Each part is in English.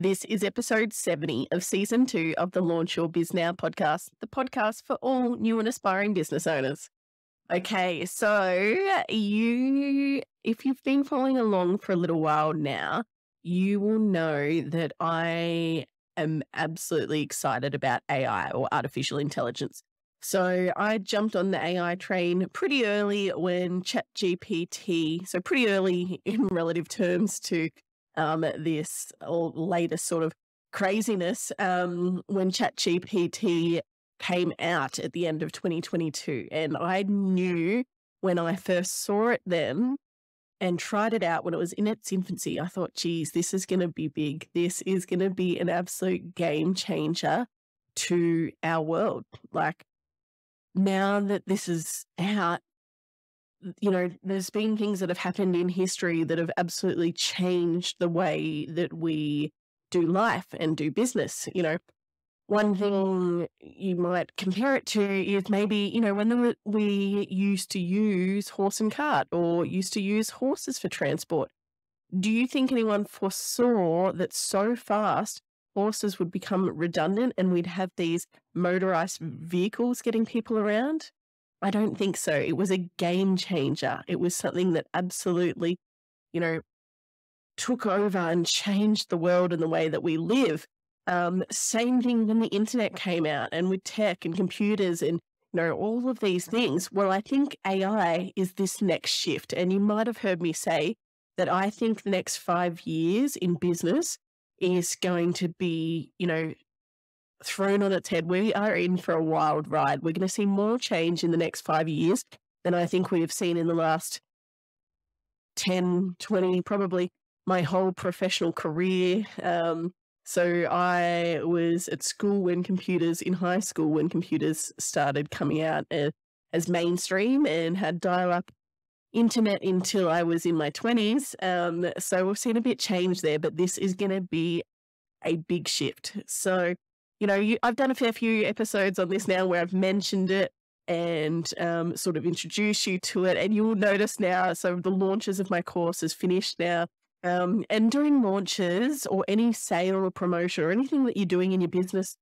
This is episode 70 of season two of the Launch Your Biz Now podcast, the podcast for all new and aspiring business owners. Okay, so you, if you've been following along for a little while now, you will know that I am absolutely excited about AI or artificial intelligence. So I jumped on the AI train pretty early when ChatGPT, so pretty early in relative terms to um, this latest sort of craziness um, when ChatGPT came out at the end of 2022. And I knew when I first saw it then and tried it out when it was in its infancy, I thought, geez, this is going to be big. This is going to be an absolute game changer to our world. Like now that this is out, you know, there's been things that have happened in history that have absolutely changed the way that we do life and do business. You know, one thing you might compare it to is maybe, you know, when we used to use horse and cart or used to use horses for transport. Do you think anyone foresaw that so fast horses would become redundant and we'd have these motorized vehicles getting people around? I don't think so. It was a game changer. It was something that absolutely, you know, took over and changed the world and the way that we live. Um, same thing when the internet came out and with tech and computers and you know all of these things. Well, I think AI is this next shift, and you might have heard me say that I think the next five years in business is going to be, you know, thrown on its head. We are in for a wild ride. We're going to see more change in the next five years than I think we have seen in the last 10, 20, probably my whole professional career. Um, so I was at school when computers, in high school when computers started coming out uh, as mainstream and had dial up internet until I was in my 20s. Um, so we've seen a bit change there, but this is going to be a big shift. So you know, you, I've done a fair few episodes on this now where I've mentioned it and um, sort of introduce you to it. And you'll notice now, so the launches of my course is finished now. Um, and during launches or any sale or promotion or anything that you're doing in your business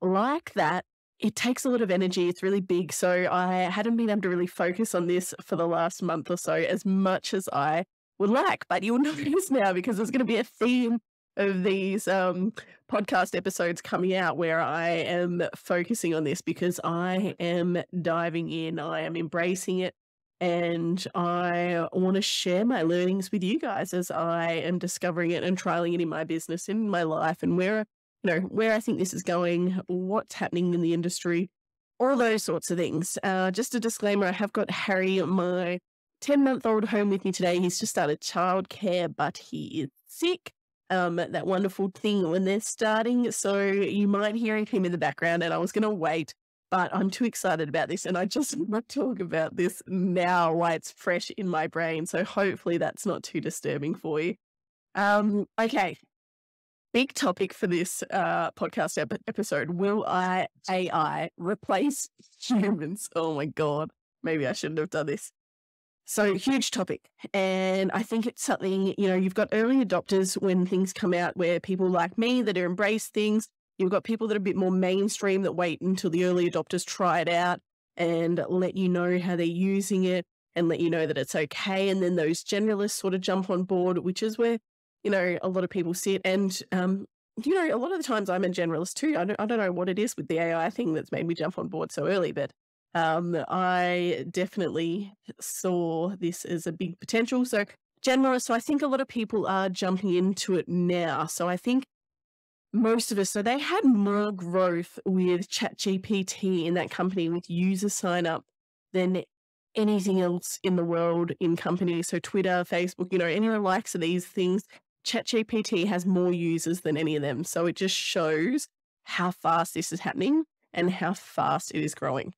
like that, it takes a lot of energy. It's really big. So I hadn't been able to really focus on this for the last month or so as much as I would like. But you'll notice now because there's going to be a theme of these um, podcast episodes coming out where I am focusing on this because I am diving in, I am embracing it, and I want to share my learnings with you guys as I am discovering it and trialing it in my business, in my life, and where you know where I think this is going, what's happening in the industry, all those sorts of things. Uh, just a disclaimer: I have got Harry, my ten month old, home with me today. He's just started childcare, but he is sick um, that wonderful thing when they're starting. So you might hear him in the background, and I was going to wait, but I'm too excited about this, and I just want to talk about this now while it's fresh in my brain. So hopefully that's not too disturbing for you. Um, okay, big topic for this uh, podcast ep- episode: Will I AI replace humans? Oh my god, maybe I shouldn't have done this. So huge topic. And I think it's something, you know, you've got early adopters when things come out where people like me that are embrace things. You've got people that are a bit more mainstream that wait until the early adopters try it out and let you know how they're using it and let you know that it's okay. And then those generalists sort of jump on board, which is where, you know, a lot of people sit. And, um, you know, a lot of the times I'm a generalist too. I don't, I don't know what it is with the AI thing that's made me jump on board so early, but um, I definitely saw this as a big potential. So, generalist, so I think a lot of people are jumping into it now. So, I think most of us, so they had more growth with ChatGPT in that company with user sign up than anything else in the world in companies. So, Twitter, Facebook, you know, any of the likes of these things, ChatGPT has more users than any of them. So, it just shows how fast this is happening and how fast it is growing.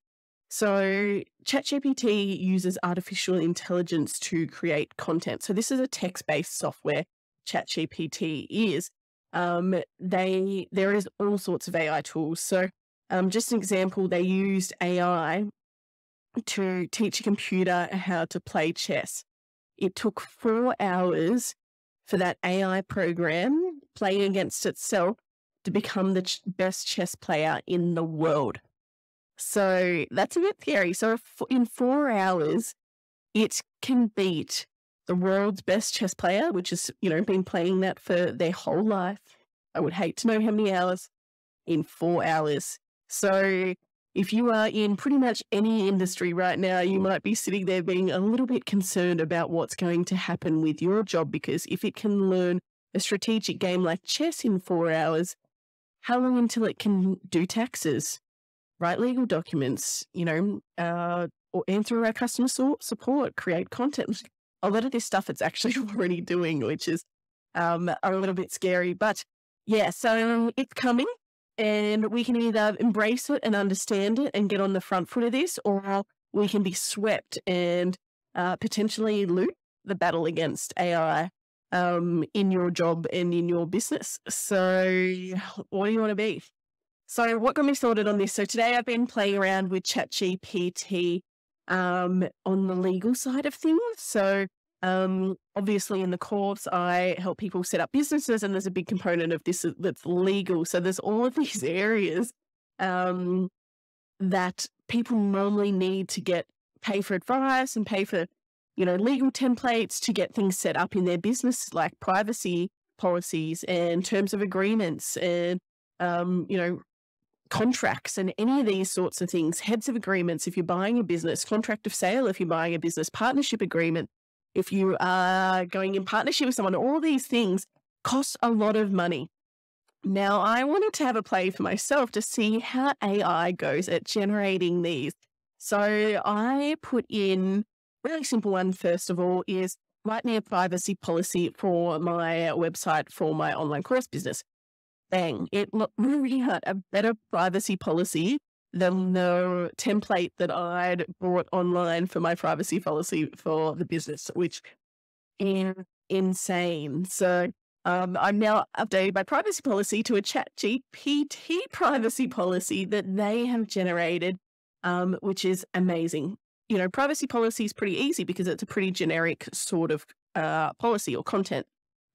So, ChatGPT uses artificial intelligence to create content. So, this is a text based software, ChatGPT is. Um, they there is all sorts of AI tools. So, um, just an example, they used AI to teach a computer how to play chess. It took four hours for that AI program playing against itself to become the ch- best chess player in the world. So that's a bit scary. So in four hours, it can beat the world's best chess player, which has, you know, been playing that for their whole life. I would hate to know how many hours in four hours. So if you are in pretty much any industry right now, you mm. might be sitting there being a little bit concerned about what's going to happen with your job because if it can learn a strategic game like chess in four hours, how long until it can do taxes, write legal documents, you know, uh, or answer our customer support, create content? A lot of this stuff it's actually already doing, which is um, a little bit scary. But yeah, so it's coming and we can either embrace it and understand it and get on the front foot of this, or we can be swept and uh, potentially lose the battle against AI um, in your job and in your business. So, what do you want to be? So, what got me started on this? So, today I've been playing around with ChatGPT um, on the legal side of things. So, um, obviously, in the course, I help people set up businesses, and there's a big component of this that's legal. So, there's all of these areas um, that people normally need to get pay for advice and pay for you know, legal templates to get things set up in their business, like privacy policies and terms of agreements and, um, you know, contracts and any of these sorts of things, heads of agreements, if you're buying a business, contract of sale, if you're buying a business partnership agreement, if you are going in partnership with someone, all these things cost a lot of money. Now, I wanted to have a play for myself to see how AI goes at generating these. So I put in really simple one, first of all, is write me a privacy policy for my website for my online course business. Bang, it really had a better privacy policy than the template that I'd brought online for my privacy policy for the business, which is insane. So um, I'm now updating my privacy policy to a chat GPT privacy policy that they have generated, um, which is amazing. You know, privacy policy is pretty easy because it's a pretty generic sort of uh, policy or content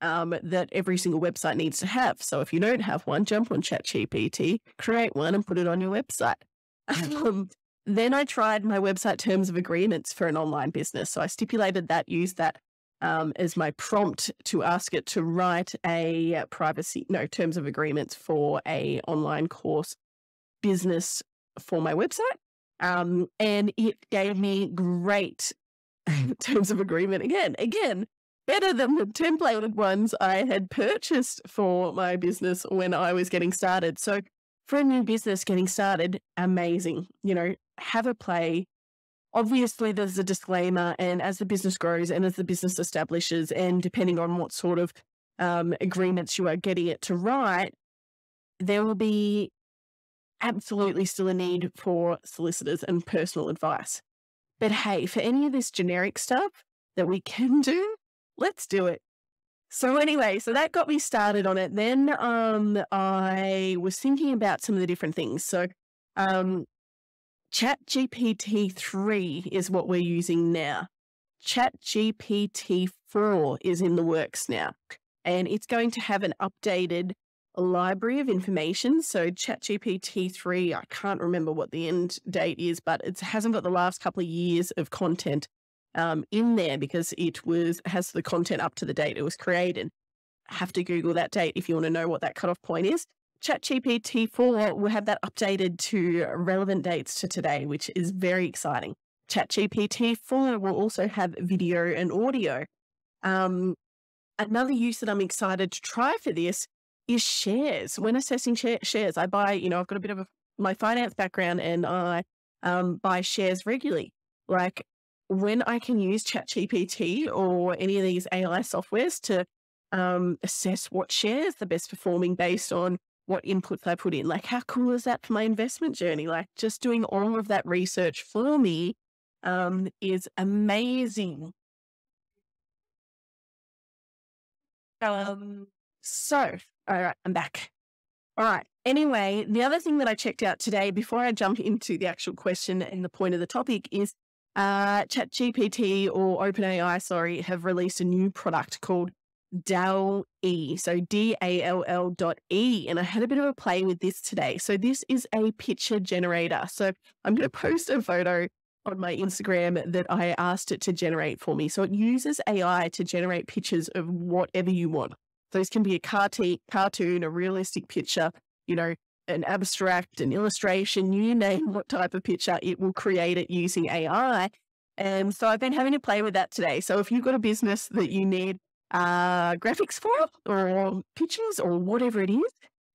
um, that every single website needs to have. So if you don't have one, jump on ChatGPT, create one, and put it on your website. Um, then I tried my website terms of agreements for an online business. So I stipulated that, used that um, as my prompt to ask it to write a privacy, no, terms of agreements for a online course business for my website. Um, and it gave me great terms of agreement again. Again, better than the templated ones I had purchased for my business when I was getting started. So, for a new business getting started, amazing. You know, have a play. Obviously, there's a disclaimer, and as the business grows and as the business establishes, and depending on what sort of um, agreements you are getting it to write, there will be absolutely still a need for solicitors and personal advice. But hey, for any of this generic stuff that we can do, let's do it. So anyway, so that got me started on it. Then um, I was thinking about some of the different things. So um, Chat GPT 3 is what we're using now. Chat GPT 4 is in the works now. And it's going to have an updated library of information. So ChatGPT 3, I can't remember what the end date is, but it hasn't got the last couple of years of content um, in there because it was has the content up to the date it was created. Have to Google that date if you want to know what that cutoff point is. ChatGPT 4 will have that updated to relevant dates to today, which is very exciting. ChatGPT 4 will also have video and audio. Um, another use that I'm excited to try for this is shares. When assessing shares, I buy, you know, I've got a bit of a, my finance background and I um, buy shares regularly. Like when I can use ChatGPT or any of these AI softwares to um, assess what shares the best performing based on what inputs I put in. Like, how cool is that for my investment journey? Like, just doing all of that research for me um, is amazing. Um, so all right, I'm back. All right. Anyway, the other thing that I checked out today before I jump into the actual question and the point of the topic is uh, ChatGPT or OpenAI, sorry, have released a new product called Dall E. So D A L L dot E. And I had a bit of a play with this today. So this is a picture generator. So I'm going to post a photo on my Instagram that I asked it to generate for me. So it uses AI to generate pictures of whatever you want. Those can be a cartoon, a realistic picture, you know, an abstract, an illustration, you name what type of picture, it will create it using AI. And so I've been having to play with that today. So if you've got a business that you need uh, graphics for or pictures or whatever it is,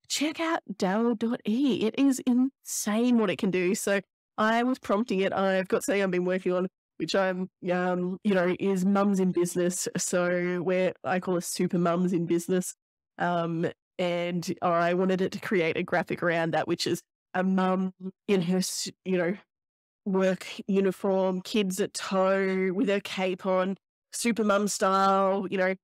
check out DALL-E. It is insane what it can do. So I was prompting it. I've got something I've been working on, which I'm, um, you know, is mums in business. So where I call us super mums in business. Um, and or I wanted it to create a graphic around that, which is a mum in her, you know, work uniform, kids at toe with her cape on, super mum style, you know,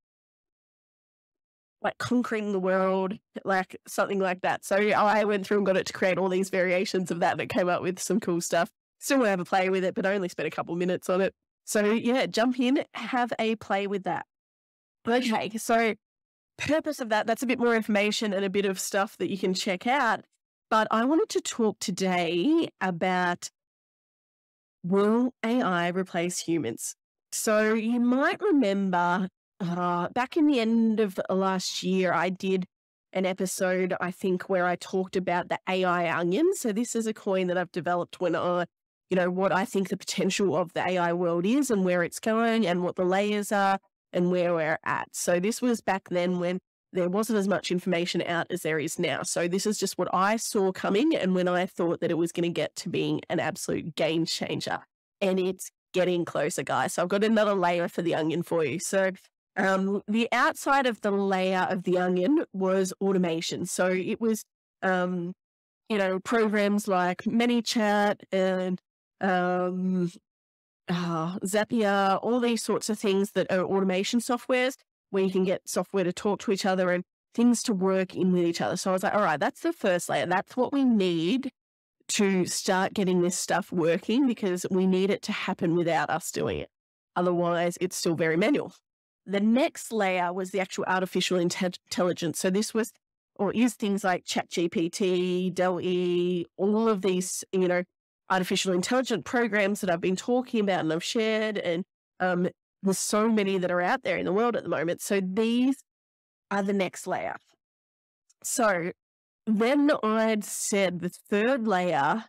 like conquering the world, like something like that. So I went through and got it to create all these variations of that it came up with some cool stuff. Still want to have a play with it, but only spent a couple minutes on it. So yeah, jump in, have a play with that. Okay, so purpose of that, that's a bit more information and a bit of stuff that you can check out. But I wanted to talk today about will AI replace humans? So you might remember uh, back in the end of last year, I did an episode, I think, where I talked about the AI onion. So this is a coin that I've developed when I, you know, what I think the potential of the AI world is and where it's going and what the layers are and where we're at. So this was back then when there wasn't as much information out as there is now. So this is just what I saw coming and when I thought that it was going to get to being an absolute game changer. And it's getting closer, guys. So I've got another layer for the onion for you. So um, the outside of the layer of the onion was automation. So it was, um, you know, programs like ManyChat and um, uh, Zapier, all these sorts of things that are automation softwares where you can get software to talk to each other and things to work in with each other. So I was like, all right, that's the first layer. That's what we need to start getting this stuff working because we need it to happen without us doing it. Otherwise, it's still very manual. The next layer was the actual artificial intelligence. So this was or is things like ChatGPT, DALL-E, all of these, you know, artificial intelligent programs that I've been talking about and I've shared. And um, there's so many that are out there in the world at the moment. So these are the next layer. So then I'd said the third layer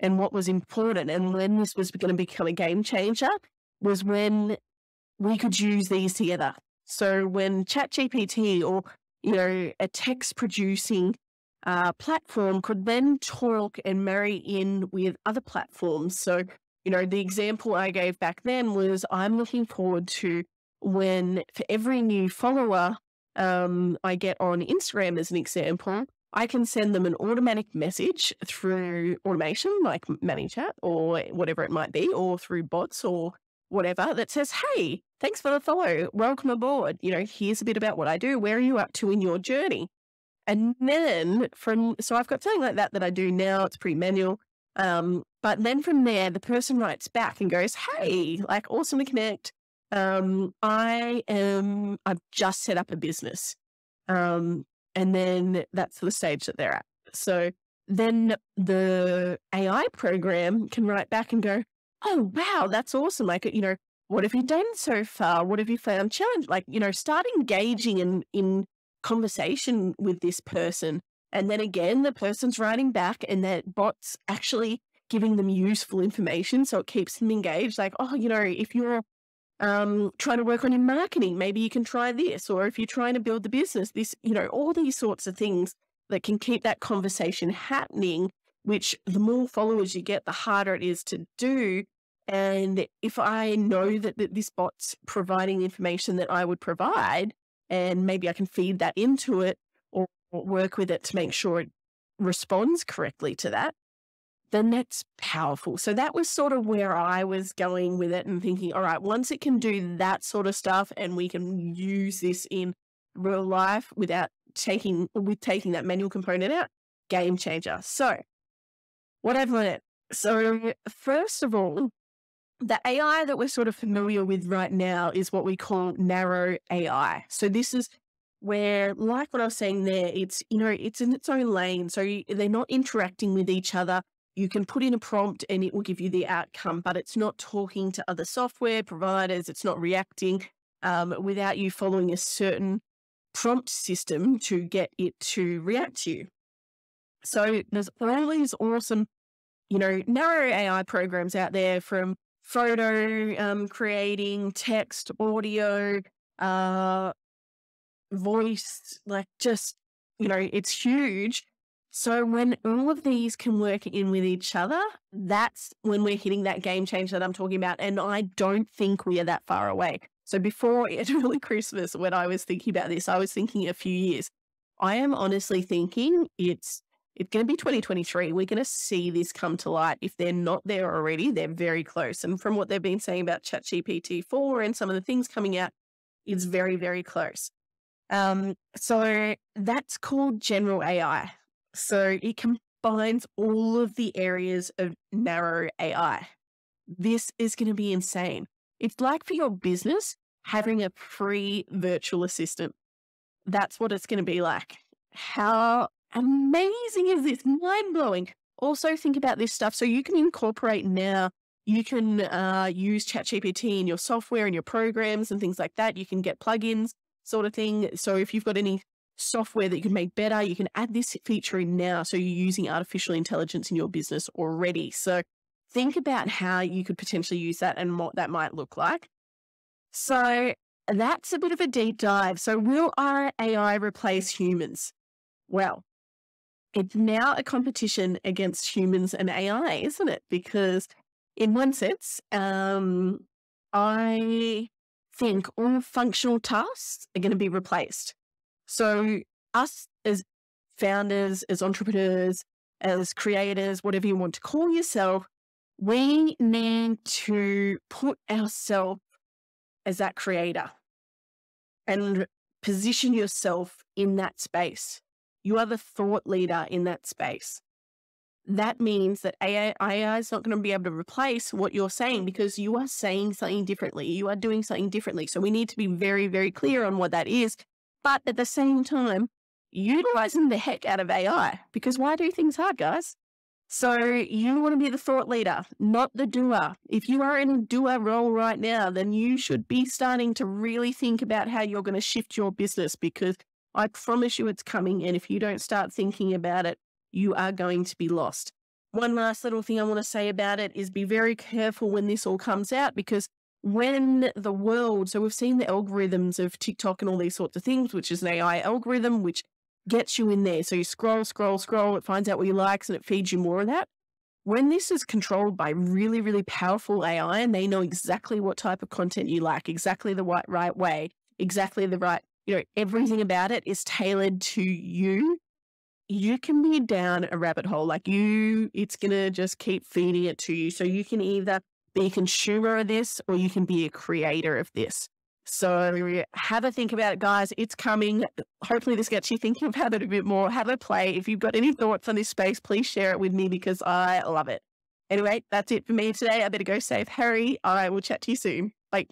and what was important and when this was going to become a game changer was when we could use these together. So when ChatGPT or you know a text producing uh, platform could then talk and marry in with other platforms. So you know the example I gave back then was I'm looking forward to when for every new follower um, I get on Instagram as an example, I can send them an automatic message through automation like ManyChat or whatever it might be, or through bots or whatever that says, Hey, thanks for the follow. Welcome aboard. You know, here's a bit about what I do. Where are you up to in your journey? And then from, so I've got something like that that I do now. It's pretty manual. Um, but then from there, the person writes back and goes, Hey, like awesome to connect. Um, I am, I've just set up a business. Um, and then that's the stage that they're at. So then the AI program can write back and go, oh, wow, that's awesome. Like, you know, what have you done so far? What have you found challenge? Like, you know, start engaging in, in conversation with this person. And then again, the person's writing back and that bot's actually giving them useful information. So it keeps them engaged. Like, oh, you know, if you're um, trying to work on your marketing, maybe you can try this. Or if you're trying to build the business, this, you know, all these sorts of things that can keep that conversation happening which the more followers you get, the harder it is to do. And if I know that, that this bot's providing information that I would provide, and maybe I can feed that into it or, or work with it to make sure it responds correctly to that, then that's powerful. So that was sort of where I was going with it and thinking, all right, once it can do that sort of stuff and we can use this in real life without taking with taking that manual component out, game changer. So what I've learned. So, first of all, the AI that we're sort of familiar with right now is what we call narrow AI. So this is where, like what I was saying there, it's you know it's in its own lane. So you, they're not interacting with each other. You can put in a prompt and it will give you the outcome, but it's not talking to other software providers. It's not reacting um, without you following a certain prompt system to get it to react to you. So there's all these awesome, you know, narrow AI programs out there from photo um, creating, text, audio, uh, voice, like just, you know, it's huge. So when all of these can work in with each other, that's when we're hitting that game change that I'm talking about. And I don't think we are that far away. So before early Christmas, when I was thinking about this, I was thinking a few years. I am honestly thinking it's it's going to be 2023. We're going to see this come to light. If they're not there already, they're very close. And from what they've been saying about ChatGPT 4 and some of the things coming out, it's very, very close. Um, so that's called general AI. So it combines all of the areas of narrow AI. This is going to be insane. It's like for your business having a free virtual assistant. That's what it's going to be like. How amazing is this? Mind blowing. Also, think about this stuff. So you can incorporate now. You can uh, use ChatGPT in your software and your programs and things like that. You can get plugins, sort of thing. So if you've got any software that you can make better, you can add this feature in now. So you're using artificial intelligence in your business already. So think about how you could potentially use that and what that might look like. So that's a bit of a deep dive. So will our AI replace humans? Well, it's now a competition against humans and AI, isn't it? Because in one sense, um, I think all functional tasks are going to be replaced. So us as founders, as entrepreneurs, as creators, whatever you want to call yourself, we need to put ourselves as that creator and position yourself in that space. You are the thought leader in that space. That means that AI, AI is not going to be able to replace what you're saying because you are saying something differently. You are doing something differently. So we need to be very, very clear on what that is but at the same time, utilizing the heck out of AI because why do things hard, guys? So you want to be the thought leader, not the doer. If you are in a doer role right now, then you should be starting to really think about how you're going to shift your business because I promise you it's coming. And if you don't start thinking about it, you are going to be lost. One last little thing I want to say about it is be very careful when this all comes out because when the world, so we've seen the algorithms of TikTok and all these sorts of things, which is an AI algorithm, which gets you in there. So you scroll, scroll, scroll, it finds out what you likes and it feeds you more of that. When this is controlled by really, really powerful AI and they know exactly what type of content you like, exactly the right, right way, exactly the right, you know, everything about it is tailored to you. You can be down a rabbit hole. Like you, it's going to just keep feeding it to you. So you can either be a consumer of this or you can be a creator of this. So have a think about it, guys. It's coming. Hopefully, this gets you thinking about it a bit more. Have a play. If you've got any thoughts on this space, please share it with me because I love it. Anyway, that's it for me today. I better go save Harry. I will chat to you soon. Bye.